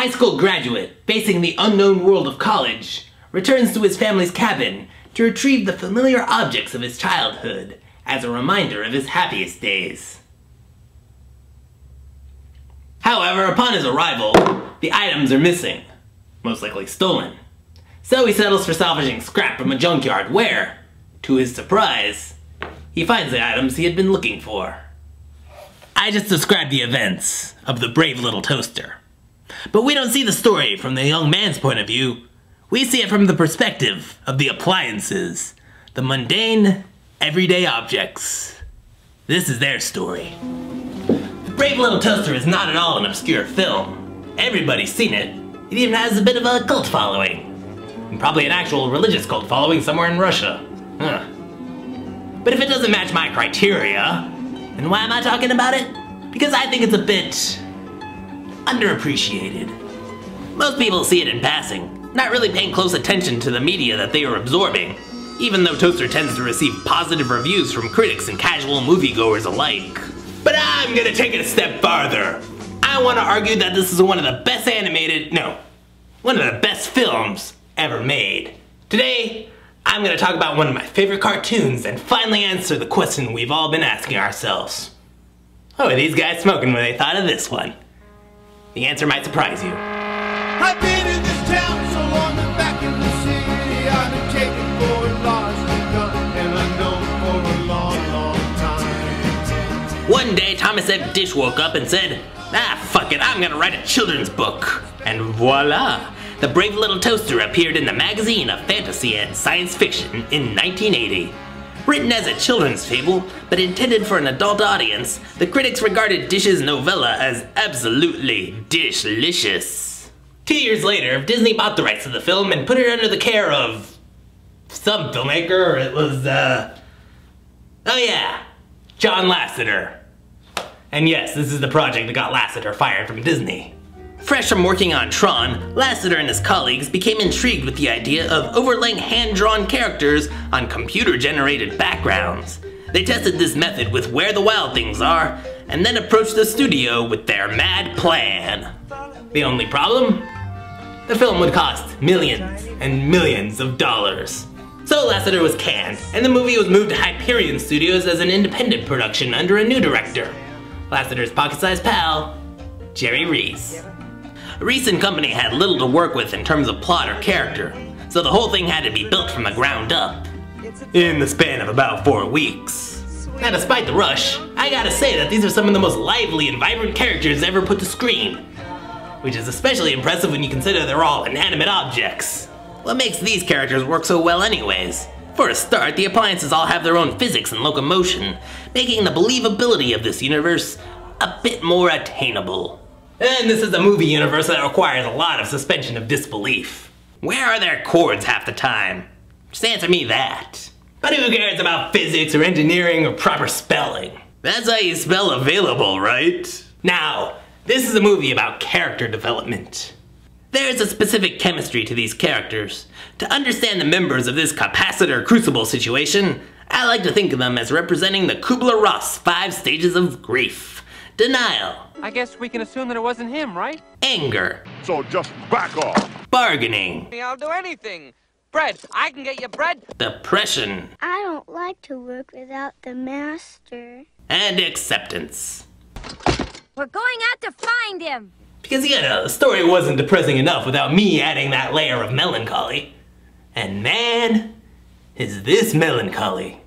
high school graduate, facing the unknown world of college, returns to his family's cabin to retrieve the familiar objects of his childhood as a reminder of his happiest days. However, upon his arrival, the items are missing, most likely stolen. So he settles for salvaging scrap from a junkyard where, to his surprise, he finds the items he had been looking for. I just described the events of the brave little toaster. But we don't see the story from the young man's point of view. We see it from the perspective of the appliances, the mundane, everyday objects. This is their story. The Brave Little Toaster is not at all an obscure film. Everybody's seen it. It even has a bit of a cult following. And probably an actual religious cult following somewhere in Russia. Huh. But if it doesn't match my criteria, then why am I talking about it? Because I think it's a bit underappreciated. Most people see it in passing, not really paying close attention to the media that they are absorbing, even though Toaster tends to receive positive reviews from critics and casual moviegoers alike. But I'm gonna take it a step farther. I want to argue that this is one of the best animated, no, one of the best films ever made. Today, I'm gonna talk about one of my favorite cartoons and finally answer the question we've all been asking ourselves. Oh, what were these guys smoking when they thought of this one? The answer might surprise you. I've been in this town so long and back in the city I've been taken for a larceny gun and I know for a long, long time. One day, Thomas F. Disch woke up and said, Ah, fuck it, I'm gonna write a children's book. And voila! The Brave Little Toaster appeared in the magazine of fantasy and science fiction in 1980. Written as a children's fable, but intended for an adult audience, the critics regarded Disch's novella as absolutely dishlicious. Two years later, Disney bought the rights to the film and put it under the care of some filmmaker. It was, uh, oh yeah, John Lasseter. And yes, this is the project that got Lasseter fired from Disney. Fresh from working on Tron, Lasseter and his colleagues became intrigued with the idea of overlaying hand-drawn characters on computer-generated backgrounds. They tested this method with Where the Wild Things Are, and then approached the studio with their mad plan. The only problem? The film would cost millions and millions of dollars. So Lasseter was canned, and the movie was moved to Hyperion Studios as an independent production under a new director. Lasseter's pocket-sized pal, Jerry Rees. Rees and company had little to work with in terms of plot or character, so the whole thing had to be built from the ground up. In the span of about four weeks. Now despite the rush, I gotta say that these are some of the most lively and vibrant characters ever put to screen. Which is especially impressive when you consider they're all inanimate objects. What makes these characters work so well anyways? For a start, the appliances all have their own physics and locomotion, making the believability of this universe a bit more attainable. And this is a movie universe that requires a lot of suspension of disbelief. Where are their cords half the time? Just answer me that. But who cares about physics or engineering or proper spelling? That's how you spell available, right? Now, this is a movie about character development. There is a specific chemistry to these characters. To understand the members of this capacitor crucible situation, I like to think of them as representing the Kubler-Ross five stages of grief. Denial. I guess we can assume that it wasn't him, right? Anger. So just back off. Bargaining. I'll do anything. Bread. I can get you bread. Depression. I don't like to work without the master. And acceptance. We're going out to find him. Because, you know, the story wasn't depressing enough without me adding that layer of melancholy. And man, is this melancholy.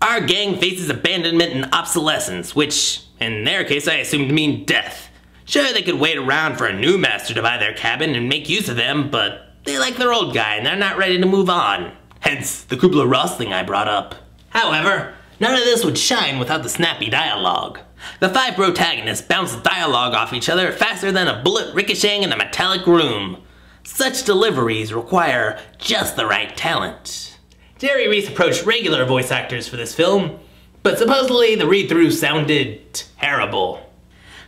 Our gang faces abandonment and obsolescence, which, in their case, I assumed to mean death. Sure, they could wait around for a new master to buy their cabin and make use of them, but they like their old guy and they're not ready to move on. Hence, the Kubler Ross thing I brought up. However, none of this would shine without the snappy dialogue. The five protagonists bounce dialogue off each other faster than a bullet ricocheting in a metallic room. Such deliveries require just the right talent. Jerry Rees approached regular voice actors for this film, but supposedly the read-through sounded terrible.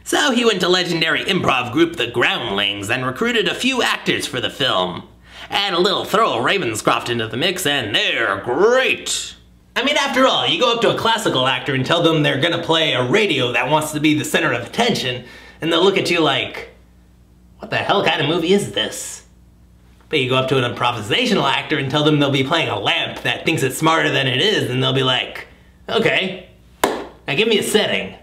So he went to legendary improv group The Groundlings and recruited a few actors for the film. Add a little Thurl Ravenscroft into the mix and they're great! I mean, after all, you go up to a classical actor and tell them they're gonna play a radio that wants to be the center of attention, and they'll look at you like, what the hell kind of movie is this? But you go up to an improvisational actor and tell them they'll be playing a lamp that thinks it's smarter than it is, and they'll be like, okay, now give me a setting.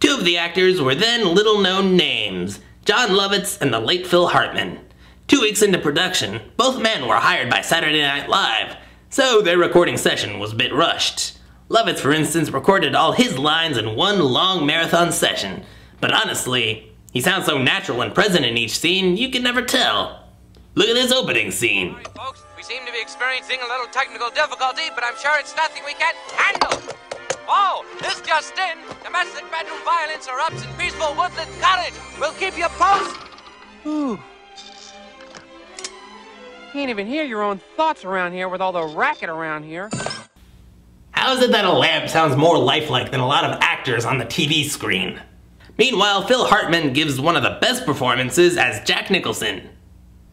Two of the actors were then little known names Jon Lovitz and the late Phil Hartman. Two weeks into production, both men were hired by Saturday Night Live, so their recording session was a bit rushed. Lovitz, for instance, recorded all his lines in one long marathon session, but honestly, he sounds so natural and present in each scene, you can never tell. Look at this opening scene. Seem to be experiencing a little technical difficulty, but I'm sure it's nothing we can't handle. Oh, this just in. Domestic bedroom violence erupts in peaceful Woodland Cottage. We'll keep you posted. Ooh. Can't even hear your own thoughts around here with all the racket around here. How is it that a lamp sounds more lifelike than a lot of actors on the TV screen? Meanwhile, Phil Hartman gives one of the best performances as Jack Nicholson,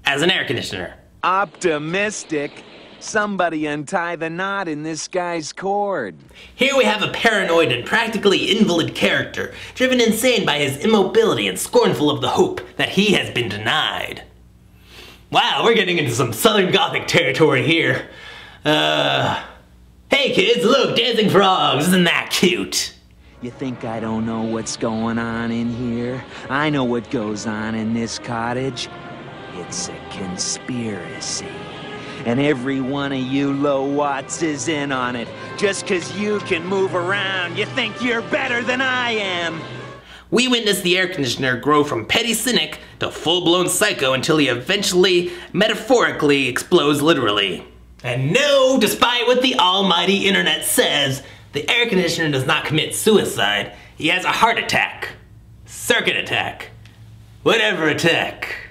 as an air conditioner. Optimistic. Somebody untie the knot in this guy's cord. Here we have a paranoid and practically invalid character, driven insane by his immobility and scornful of the hope that he has been denied. Wow, we're getting into some Southern Gothic territory here. Uh. Hey kids, look, dancing frogs, isn't that cute? You think I don't know what's going on in here? I know what goes on in this cottage. It's a conspiracy. And every one of you low watts is in on it. Just 'cause you can move around, you think you're better than I am. We witness the air conditioner grow from petty cynic to full blown psycho until he eventually, metaphorically, explodes literally. And no, despite what the almighty internet says, the air conditioner does not commit suicide. He has a heart attack. Circuit attack. Whatever attack.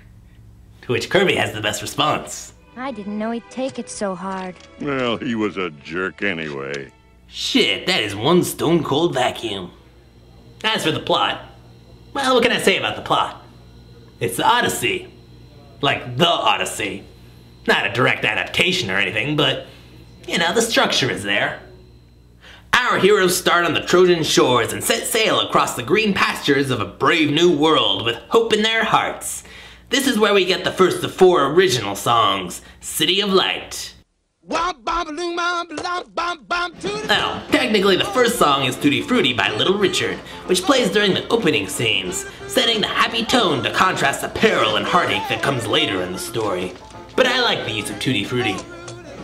To which Kirby has the best response. I didn't know he'd take it so hard. Well, he was a jerk anyway. Shit, that is one stone cold vacuum. As for the plot, well, what can I say about the plot? It's the Odyssey. Like the Odyssey. Not a direct adaptation or anything, but, you know, the structure is there. Our heroes start on the Trojan shores and set sail across the green pastures of a brave new world with hope in their hearts. This is where we get the first of four original songs City of Light. Now, technically the first song is Tutti Frutti by Little Richard, which plays during the opening scenes, setting the happy tone to contrast the peril and heartache that comes later in the story. But I like the use of Tutti Frutti.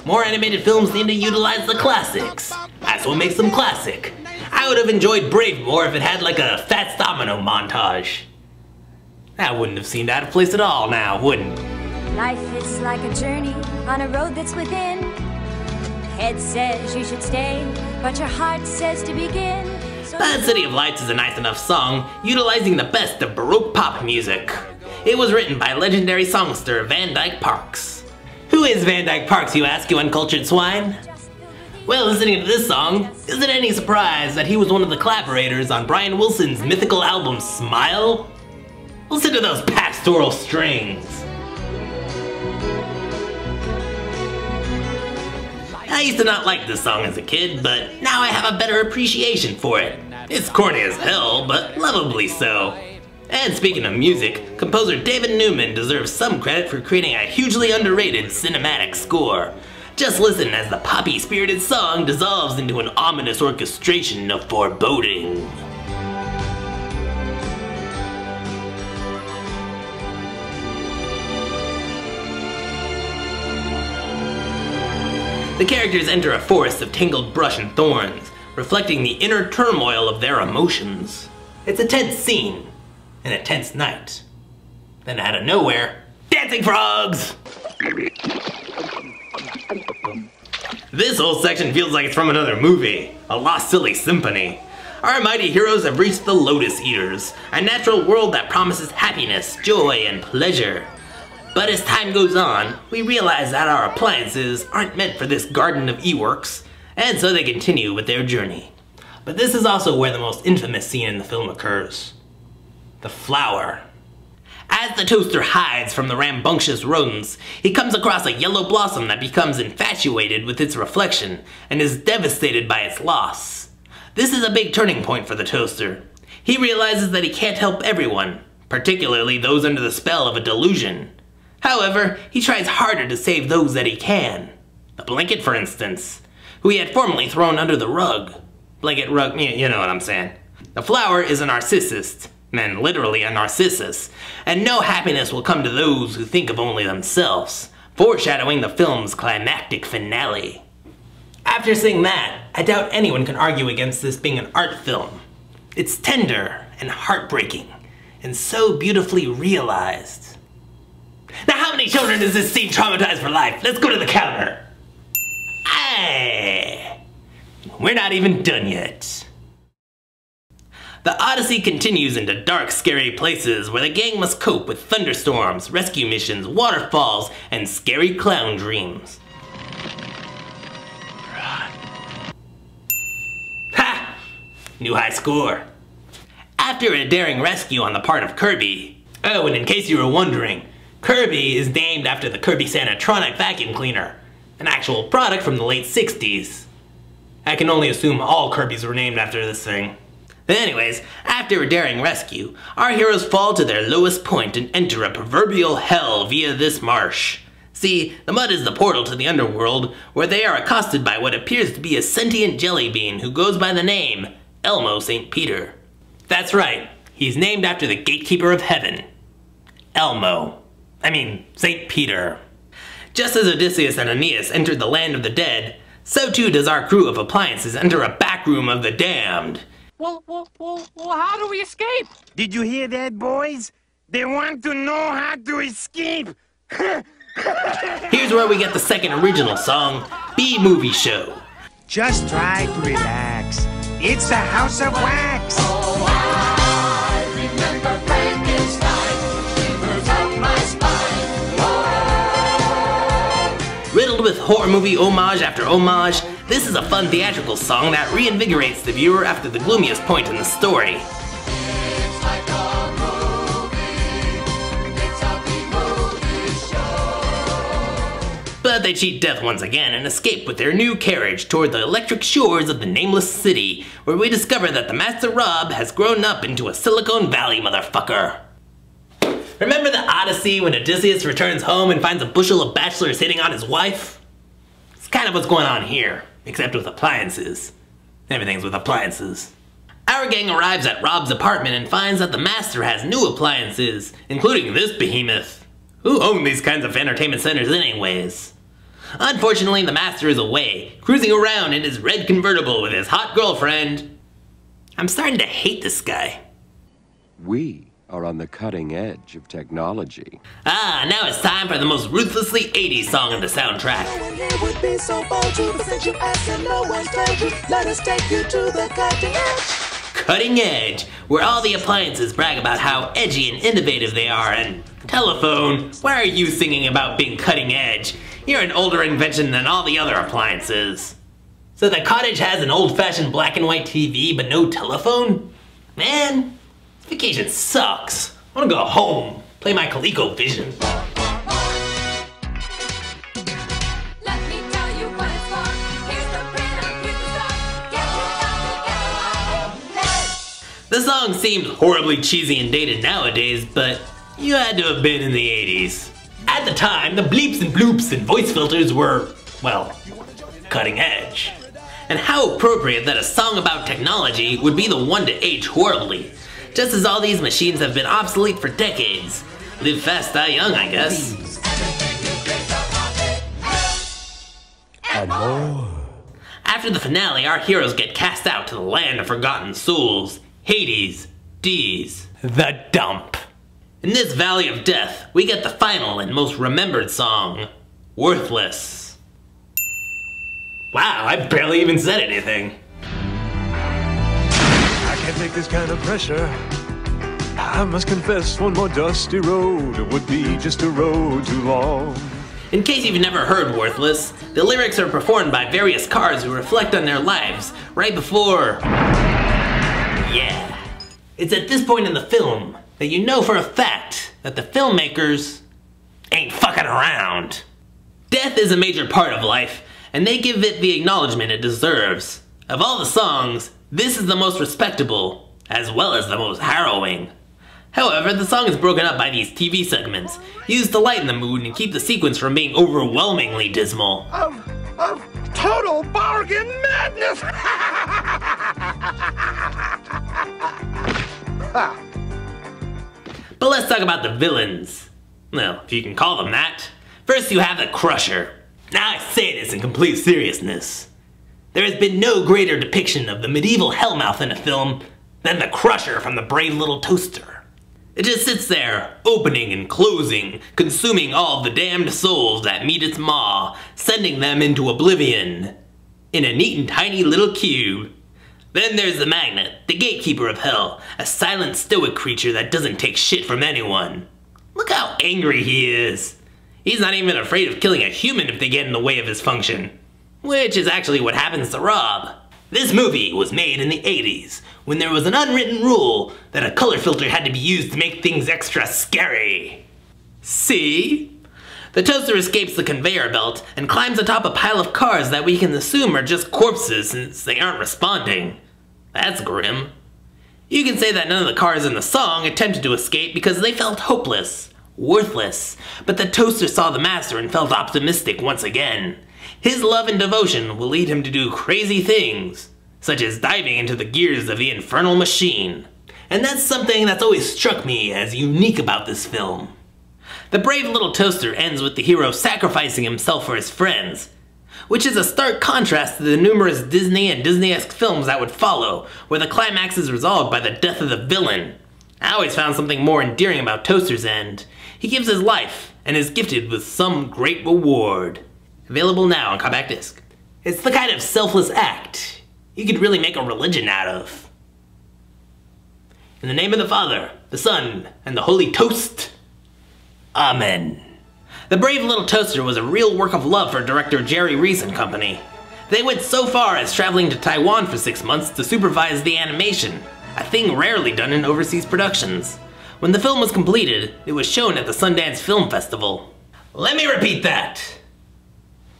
More animated films need to utilize the classics. That's what makes them classic. I would have enjoyed Brave more if it had like a Fats Domino montage. That wouldn't have seemed out of place at all now, wouldn't? Life is like a journey on a road that's within. Head says you should stay, but your heart says to begin. So But City of Lights is a nice enough song, utilizing the best of Baroque pop music. It was written by legendary songster Van Dyke Parks. Who is Van Dyke Parks, you ask, you uncultured swine? Well, listening to this song, is it any surprise that he was one of the collaborators on Brian Wilson's mythical album Smile? Listen to those pastoral strings. I used to not like this song as a kid, but now I have a better appreciation for it. It's corny as hell, but lovably so. And speaking of music, composer David Newman deserves some credit for creating a hugely underrated cinematic score. Just listen as the poppy spirited song dissolves into an ominous orchestration of foreboding. The characters enter a forest of tangled brush and thorns, reflecting the inner turmoil of their emotions. It's a tense scene, and a tense night. Then out of nowhere, dancing frogs! This whole section feels like it's from another movie, a Lost Silly Symphony. Our mighty heroes have reached the Lotus Eaters, a natural world that promises happiness, joy, and pleasure. But as time goes on, we realize that our appliances aren't meant for this garden of e-works, and so they continue with their journey. But this is also where the most infamous scene in the film occurs. The flower. As the toaster hides from the rambunctious rodents, he comes across a yellow blossom that becomes infatuated with its reflection and is devastated by its loss. This is a big turning point for the toaster. He realizes that he can't help everyone, particularly those under the spell of a delusion. However, he tries harder to save those that he can. The blanket, for instance, who he had formerly thrown under the rug. Blanket rug, you know what I'm saying. The flower is a narcissist, and literally a narcissus, and no happiness will come to those who think of only themselves, foreshadowing the film's climactic finale. After seeing that, I doubt anyone can argue against this being an art film. It's tender and heartbreaking, and so beautifully realized. Now, how many children does this scene traumatize for life? Let's go to the counter. Aye. We're not even done yet. The Odyssey continues into dark, scary places where the gang must cope with thunderstorms, rescue missions, waterfalls, and scary clown dreams. Ha! New high score. After a daring rescue on the part of Kirby. Oh, and in case you were wondering, Kirby is named after the Kirby Sanitronic vacuum cleaner, an actual product from the late 60s. I can only assume all Kirby's were named after this thing. But anyways, after a daring rescue, our heroes fall to their lowest point and enter a proverbial hell via this marsh. See, the mud is the portal to the underworld, where they are accosted by what appears to be a sentient jelly bean who goes by the name Elmo St. Peter. That's right, he's named after the gatekeeper of heaven. Elmo. I mean, St. Peter. Just as Odysseus and Aeneas entered the land of the dead, so too does our crew of appliances enter a back room of the damned. Well, well, well, well, how do we escape? Did you hear that, boys? They want to know how to escape. Here's where we get the second original song, B Movie Show. Just try to relax. It's the House of Wax. With horror movie homage after homage, this is a fun theatrical song that reinvigorates the viewer after the gloomiest point in the story. But they cheat death once again and escape with their new carriage toward the electric shores of the nameless city, where we discover that the Master Rob has grown up into a Silicon Valley motherfucker. Remember the Odyssey when Odysseus returns home and finds a bushel of bachelors hitting on his wife? It's kind of what's going on here, except with appliances. Everything's with appliances. Our gang arrives at Rob's apartment and finds that the master has new appliances, including this behemoth. Who owned these kinds of entertainment centers anyways? Unfortunately, the master is away, cruising around in his red convertible with his hot girlfriend. I'm starting to hate this guy. We are on the cutting edge of technology. Ah, now it's time for the most ruthlessly 80s song of the soundtrack. It would be so bold to you as and no one told you. Let us take you to the cutting edge. Cutting Edge, where all the appliances brag about how edgy and innovative they are, and telephone, why are you singing about being cutting edge? You're an older invention than all the other appliances. So the cottage has an old-fashioned black and white TV, but no telephone? Man, this vacation sucks. I wanna go home, play my ColecoVision. Let me tell you what it's for. Here's the printout, here's the stuff. Get your copy, get your The song seems horribly cheesy and dated nowadays, but you had to have been in the 80s. At the time, the bleeps and bloops and voice filters were, well, cutting edge. And how appropriate that a song about technology would be the one to age horribly, just as all these machines have been obsolete for decades. Live fast, die young, I guess. And more. After the finale, our heroes get cast out to the land of forgotten souls, Hades, D's, the dump. In this valley of death, we get the final and most remembered song, Worthless. Wow, I barely even said anything. Can't take this kind of pressure. I must confess, one more dusty road would be just a road too long. In case you've never heard Worthless, the lyrics are performed by various cars who reflect on their lives right before. Yeah. It's at this point in the film that you know for a fact that the filmmakers ain't fucking around. Death is a major part of life, and they give it the acknowledgement it deserves. Of all the songs, this is the most respectable, as well as the most harrowing. However, the song is broken up by these TV segments, used to lighten the mood and keep the sequence from being overwhelmingly dismal. Of, of total bargain madness! But let's talk about the villains. Well, if you can call them that. First, you have the Crusher. Now, I say this in complete seriousness. There has been no greater depiction of the medieval hellmouth in a film than the Crusher from the Brave Little Toaster. It just sits there, opening and closing, consuming all the damned souls that meet its maw, sending them into oblivion. In a neat and tiny little cube. Then there's the Magnet, the gatekeeper of hell, a silent stoic creature that doesn't take shit from anyone. Look how angry he is. He's not even afraid of killing a human if they get in the way of his function. Which is actually what happens to Rob. This movie was made in the 80s, when there was an unwritten rule that a color filter had to be used to make things extra scary. See? The toaster escapes the conveyor belt and climbs atop a pile of cars that we can assume are just corpses since they aren't responding. That's grim. You can say that none of the cars in the song attempted to escape because they felt hopeless, worthless, but the toaster saw the master and felt optimistic once again. His love and devotion will lead him to do crazy things, such as diving into the gears of the infernal machine. And that's something that's always struck me as unique about this film. The brave little toaster ends with the hero sacrificing himself for his friends, which is a stark contrast to the numerous Disney and Disney-esque films that would follow, where the climax is resolved by the death of the villain. I always found something more endearing about Toaster's end. He gives his life, and is gifted with some great reward. Available now on compact disc. It's the kind of selfless act you could really make a religion out of. In the name of the Father, the Son, and the Holy Toast. Amen. The Brave Little Toaster was a real work of love for director Jerry Rees and company. They went so far as traveling to Taiwan for six months to supervise the animation, a thing rarely done in overseas productions. When the film was completed, it was shown at the Sundance Film Festival. Let me repeat that.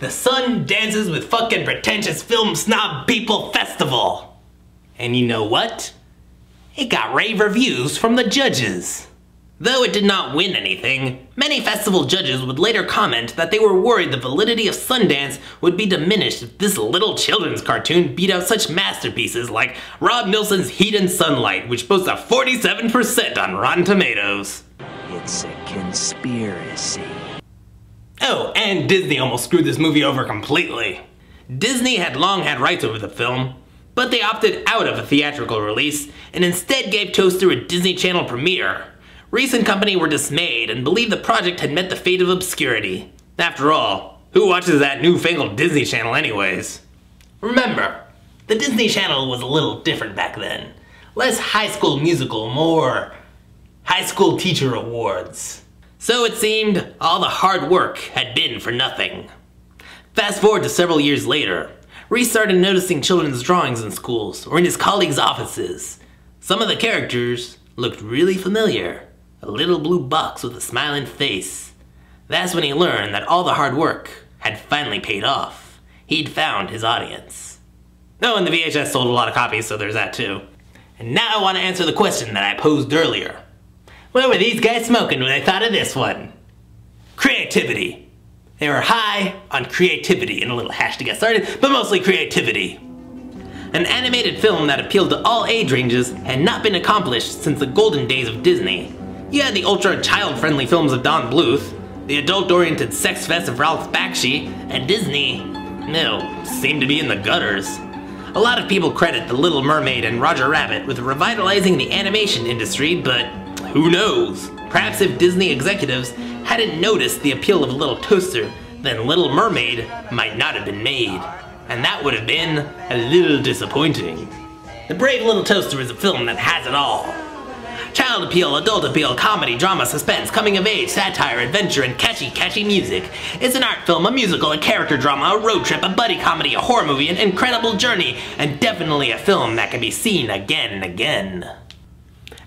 The Sun Dances with Fucking Pretentious Film Snob People Festival. And you know what? It got rave reviews from the judges. Though it did not win anything, many festival judges would later comment that they were worried the validity of Sundance would be diminished if this little children's cartoon beat out such masterpieces like Rob Nilsson's Heat and Sunlight, which boasts a 47% on Rotten Tomatoes. It's a conspiracy. Oh, and Disney almost screwed this movie over completely. Disney had long had rights over the film, but they opted out of a theatrical release and instead gave Toaster a Disney Channel premiere. Rees and company were dismayed and believed the project had met the fate of obscurity. After all, who watches that newfangled Disney Channel anyways? Remember, the Disney Channel was a little different back then. Less high school musical, more high school teacher awards. So it seemed all the hard work had been for nothing. Fast forward to several years later, Rees started noticing children's drawings in schools or in his colleagues' offices. Some of the characters looked really familiar. A little blue box with a smiling face. That's when he learned that all the hard work had finally paid off. He'd found his audience. Oh, and the VHS sold a lot of copies, so there's that too. And now I want to answer the question that I posed earlier. What were these guys smoking when they thought of this one? Creativity. They were high on creativity, and a little hash to get started, but mostly creativity. An animated film that appealed to all age ranges had not been accomplished since the golden days of Disney. You had the ultra child-friendly films of Don Bluth, the adult-oriented sex fest of Ralph Bakshi, and Disney, no, seemed to be in the gutters. A lot of people credit The Little Mermaid and Roger Rabbit with revitalizing the animation industry, but who knows? Perhaps if Disney executives hadn't noticed the appeal of Little Toaster, then Little Mermaid might not have been made. And that would have been a little disappointing. The Brave Little Toaster is a film that has it all. Child appeal, adult appeal, comedy, drama, suspense, coming of age, satire, adventure, and catchy, catchy music. It's an art film, a musical, a character drama, a road trip, a buddy comedy, a horror movie, an incredible journey, and definitely a film that can be seen again and again.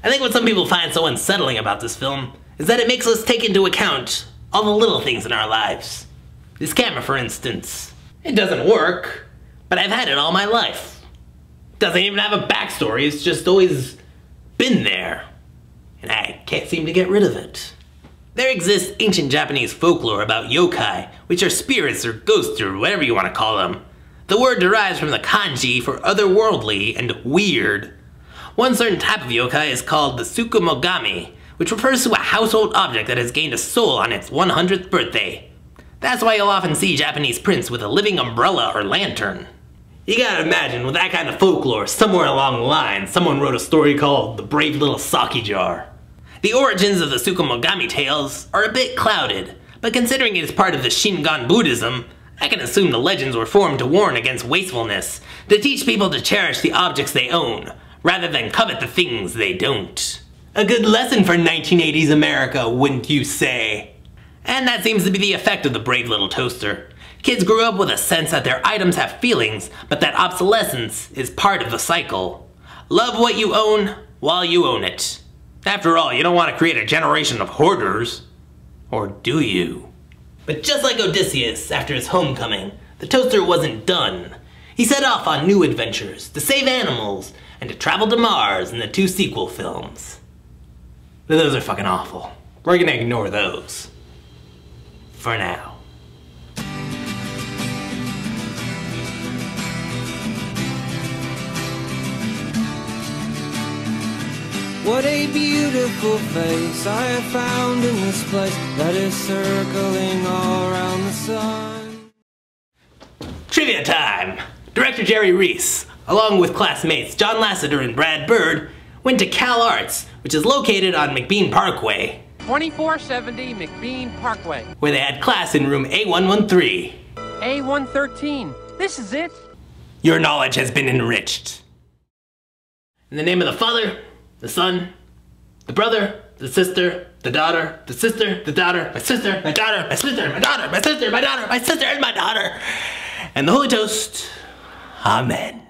I think what some people find so unsettling about this film is that it makes us take into account all the little things in our lives. This camera, for instance. It doesn't work, but I've had it all my life. It doesn't even have a backstory, it's just always been there. And I can't seem to get rid of it. There exists ancient Japanese folklore about yokai, which are spirits or ghosts or whatever you want to call them. The word derives from the kanji for otherworldly and weird. One certain type of yokai is called the Tsukumogami, which refers to a household object that has gained a soul on its 100th birthday. That's why you'll often see Japanese prints with a living umbrella or lantern. You gotta imagine, with that kind of folklore, somewhere along the line, someone wrote a story called The Brave Little Sake Jar. The origins of the Tsukumogami tales are a bit clouded, but considering it is part of the Shingon Buddhism, I can assume the legends were formed to warn against wastefulness, to teach people to cherish the objects they own, rather than covet the things they don't. A good lesson for 1980s America, wouldn't you say? And that seems to be the effect of the brave little toaster. Kids grew up with a sense that their items have feelings, but that obsolescence is part of the cycle. Love what you own while you own it. After all, you don't want to create a generation of hoarders. Or do you? But just like Odysseus after his homecoming, the toaster wasn't done. He set off on new adventures to save animals and to travel to Mars in the two sequel films. But those are fucking awful. We're gonna ignore those. For now. What a beautiful face I have found in this place that is circling all around the sun. Trivia time! Director Jerry Reese, along with classmates John Lasseter and Brad Bird, went to Cal Arts, which is located on McBean Parkway, 2470 McBean Parkway. where they had class in room A113. A113. This is it. Your knowledge has been enriched. In the name of the Father, the Son, the brother, the sister, the daughter, the sister, the daughter, my sister, my daughter, my sister, my daughter, my sister, my daughter, my sister, and my daughter, and the Holy Toast. Amen.